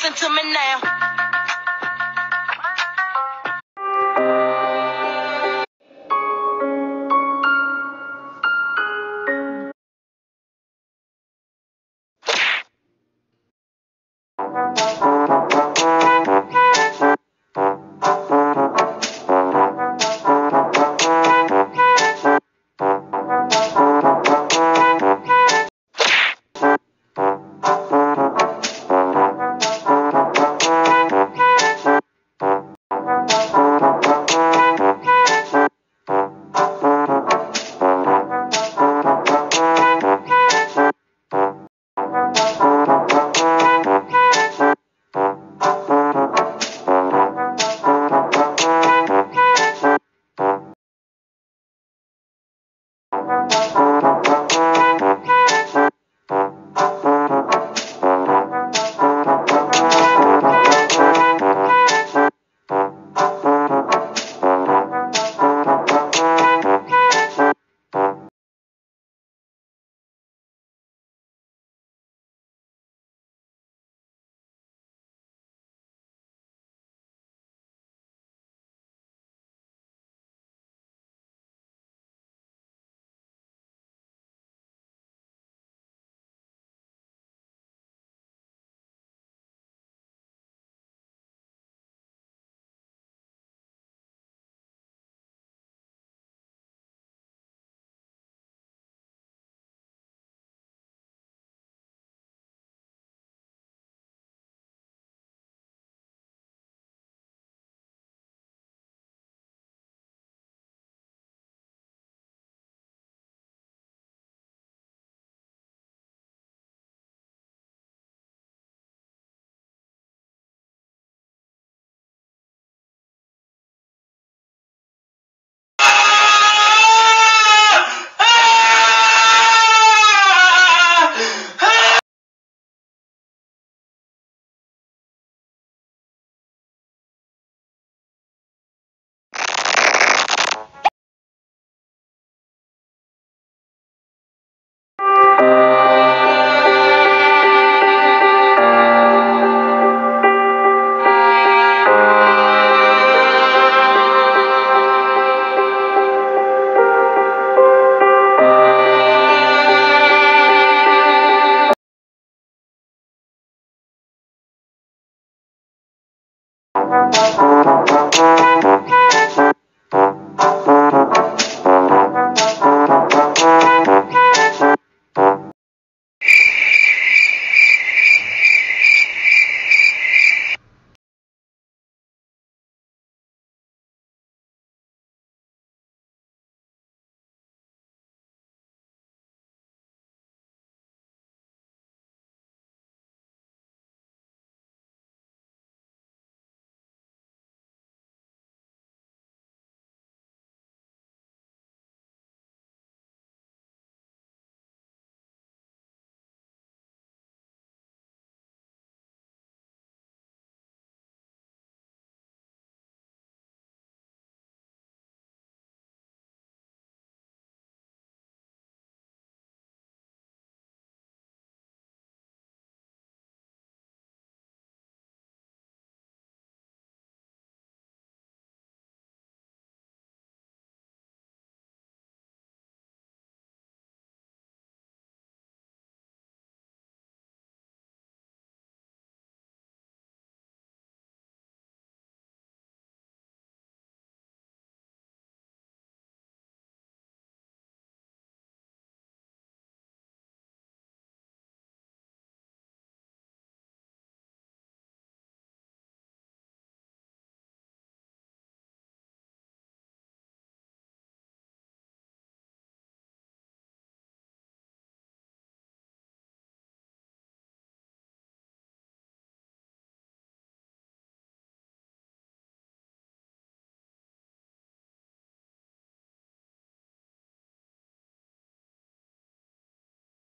Listen to me now.